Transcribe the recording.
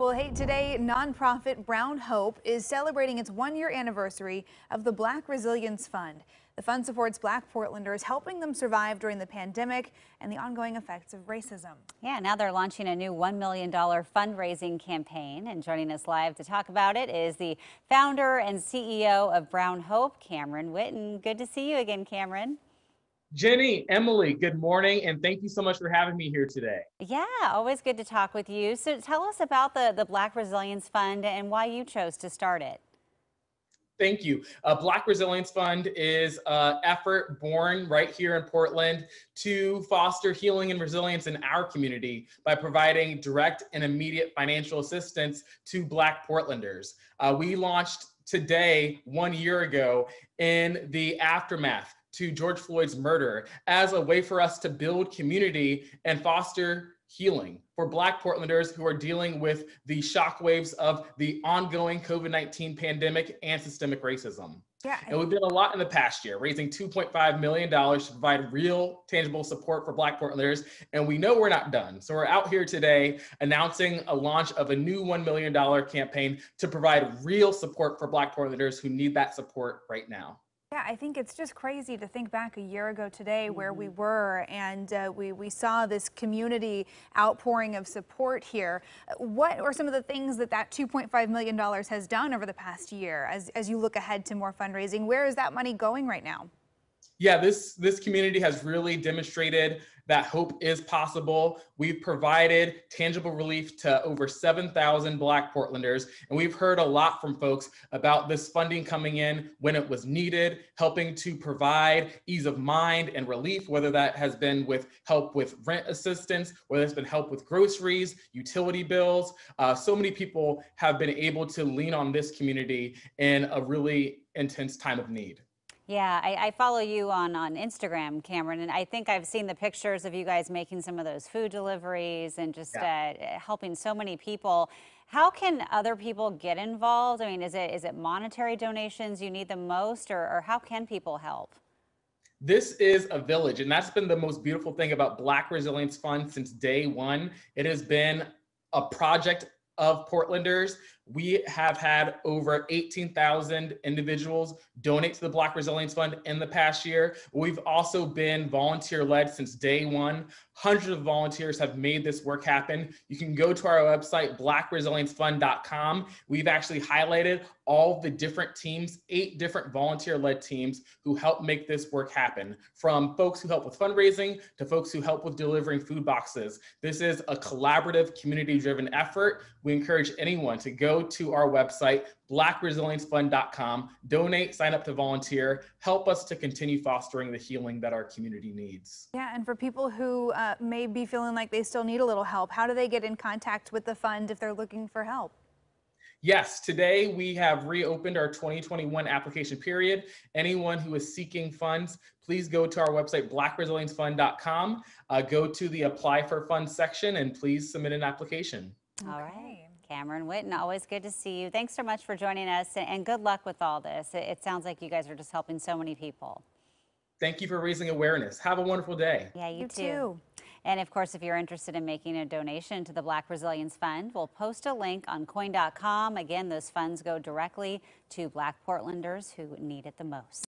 Well, hey, today, nonprofit Brown Hope is celebrating its one year anniversary of the Black Resilience Fund. The fund supports black Portlanders, helping them survive during the pandemic and the ongoing effects of racism. Yeah, now they're launching a new $1 million fundraising campaign. And joining us live to talk about it is the founder and CEO of Brown Hope, Cameron Whitten. Good to see you again, Cameron. Jenny, Emily, good morning, and thank you so much for having me here today. Yeah, always good to talk with you. So tell us about the, the Black Resilience Fund and why you chose to start it. Thank you. Uh, Black Resilience Fund is an effort born right here in Portland to foster healing and resilience in our community by providing direct and immediate financial assistance to Black Portlanders. Uh, we launched today, one year ago, in the aftermath to George Floyd's murder as a way for us to build community and foster healing for Black Portlanders who are dealing with the shockwaves of the ongoing COVID 19 pandemic and systemic racism. Yeah. And we've done a lot in the past year, raising $2.5 million to provide real, tangible support for Black Portlanders. And we know we're not done. So we're out here today announcing a launch of a new $1 million campaign to provide real support for Black Portlanders who need that support right now. Yeah, I think it's just crazy to think back a year ago today where we mm-hmm. were and uh, we, we saw this community outpouring of support here. What are some of the things that that $2.5 million has done over the past year as, as you look ahead to more fundraising? Where is that money going right now? Yeah, this, this community has really demonstrated that hope is possible. We've provided tangible relief to over 7,000 Black Portlanders, and we've heard a lot from folks about this funding coming in when it was needed, helping to provide ease of mind and relief, whether that has been with help with rent assistance, whether it's been help with groceries, utility bills. Uh, so many people have been able to lean on this community in a really intense time of need. Yeah, I, I, follow you on, on Instagram, Cameron, and I think I've seen the pictures of you guys making some of those food deliveries and just yeah. uh, helping so many people. How can other people get involved? I mean, is it is it monetary donations you need the most, or, or how can people help? This is a village, and that's been the most beautiful thing about Black Resilience Fund since day one. It has been a project of Portlanders. We have had over 18,000 individuals donate to the Black Resilience Fund in the past year. We've also been volunteer led since day one. Hundreds of volunteers have made this work happen. You can go to our website, blackresiliencefund.com. We've actually highlighted all the different teams, eight different volunteer led teams who help make this work happen, from folks who help with fundraising to folks who help with delivering food boxes. This is a collaborative, community driven effort. We encourage anyone to go to our website, blackresiliencefund.com, donate, sign up to volunteer, help us to continue fostering the healing that our community needs. Yeah, and for people who uh, may be feeling like they still need a little help, how do they get in contact with the fund if they're looking for help? Yes, today we have reopened our 2021 application period. Anyone who is seeking funds, please go to our website, blackresiliencefund.com, uh, go to the apply for funds section and please submit an application. All right. Cameron Whitten, always good to see you. Thanks so much for joining us and good luck with all this. It sounds like you guys are just helping so many people. Thank you for raising awareness. Have a wonderful day. Yeah, you, you too. too. And of course, if you're interested in making a donation to the Black Resilience Fund, we'll post a link on KOIN.com. Again, those funds go directly to Black Portlanders who need it the most.